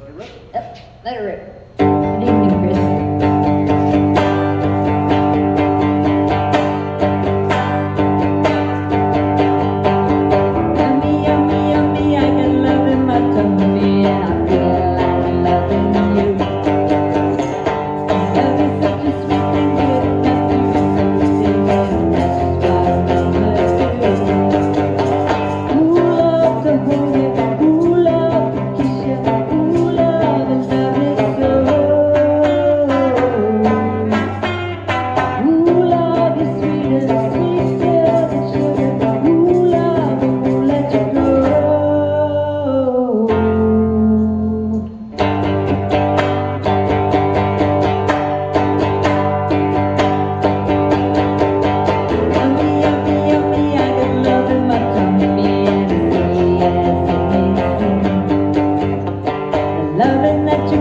Let it rip. Yep, let it rip. let you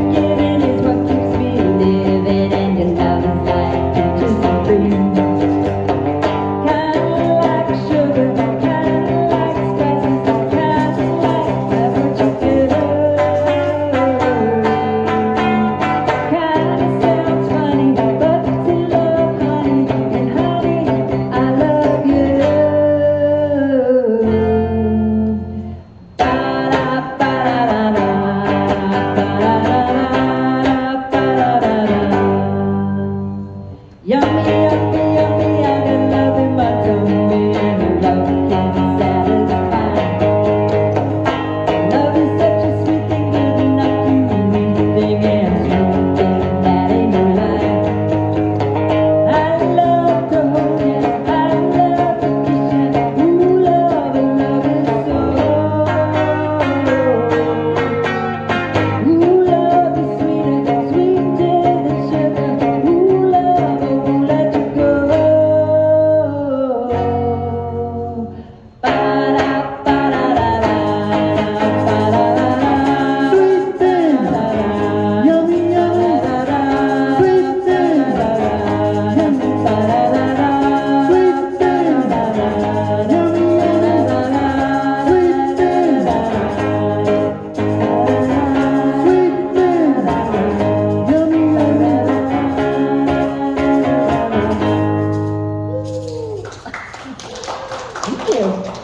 没有